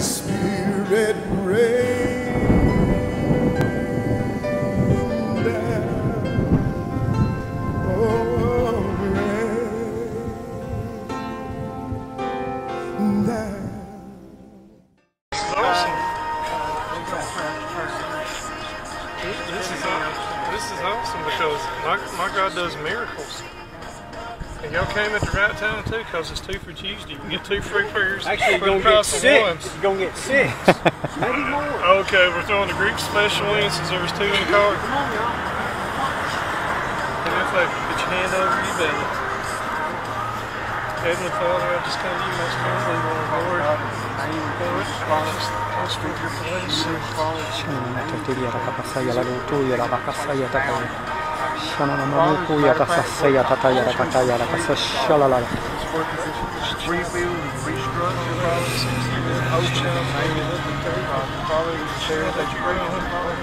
Spirit, rain down. Oh, oh rain down. This is this is awesome because my, my God does miracles. And y'all came at the right time too, because it's two for Tuesday. You get two free prayers. Actually, for you're gonna get six. one. You're gonna get six. Maybe more. Okay, we're throwing the Greek special in since there was two in the car. Come on, y'all. And if they put your hand over your belly. Heavenly Father, I just come to you most humbly, Lord. Lord, Lord, just, just for your blessing, Shana namamukuya tasasaya tataya rakataya rakasashalala. rebuild restructure, Father. Open up, maybe look at the Father, you share that you're grateful, Father.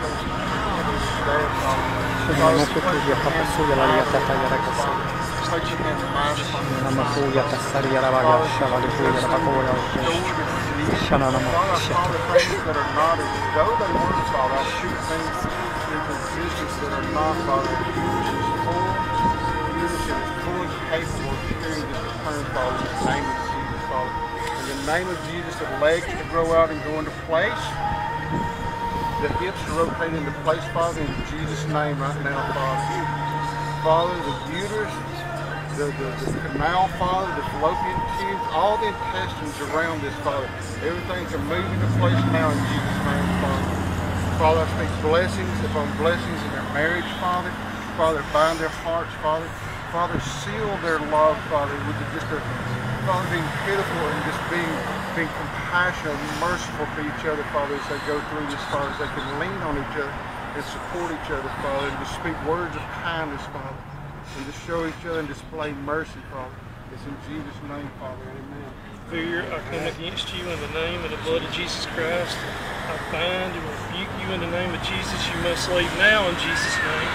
There, Father. Namamukuya kapasuya lalia tataya rakasaya. Touch your hands and minds things that are not existence that are not, Father. Yours is full, fully capable of carrying this return, in the name of Jesus, Father. In the name of Jesus, the legs to grow out and go into place. The hips to rotate into place, Father, in Jesus' name right now, Father. Father, the uterus, the, the, the canal, Father, the fallopian tubes, all the intestines around this, Father. Everything can move into place now in Jesus' name, Father. I speak blessings upon blessings in their marriage, Father. Father, bind their hearts, Father. Father, seal their love, Father, with just a Father being pitiful and just being being compassionate and merciful to each other, Father, as they go through this, Father, as they can lean on each other and support each other, Father, and to speak words of kindness, Father, and to show each other and display mercy, Father. It's in Jesus' name, Father. Amen. Fear, I come against you in the name of the blood of Jesus Christ. I bind and rebuke you in the name of Jesus. You must leave now in Jesus' name.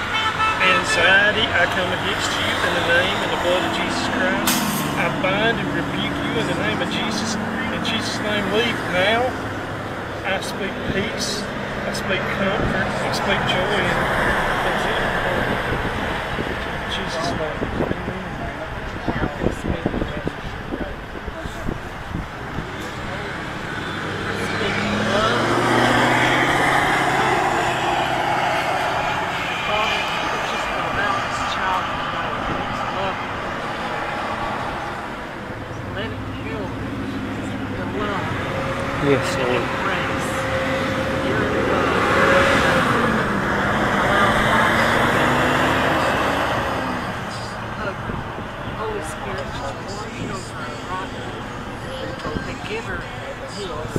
Anxiety, I come against you in the name and the blood of Jesus Christ. I bind and rebuke you in the name of Jesus. In Jesus' name, leave now. I speak peace. I speak comfort. I speak joy in, in Jesus' name. Father, it's just about this child tonight. It's love. Let it feel the love, Yes, the Lord. embrace, your love. Allow Holy Spirit just wash over her right giver heals.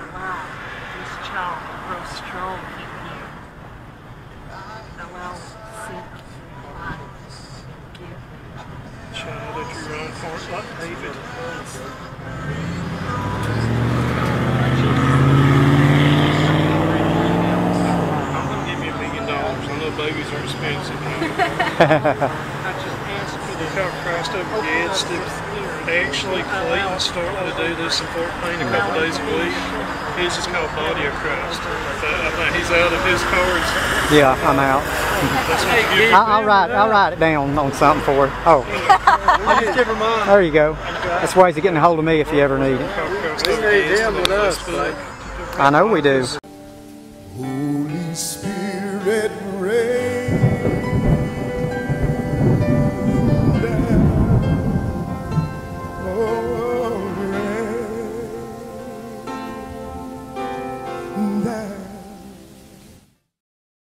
Allow this child to grow strong in you. Allow seek life, give Child at your own heart, like David. I'm gonna give you a million dollars. I know babies are expensive. I just ask you to help Christ over kids to actually Clayton starting to do this in Fort Payne a couple days a week. His is called Body of Christ. But I think he's out of his cards. Yeah, I'm out. That's what you give I, I'll write. I'll write it down on something for her. Oh, Just give her mine. there you go. That's why he's getting a hold of me if you ever need it. We need him with us, I know we do. Holy Spirit, Oh.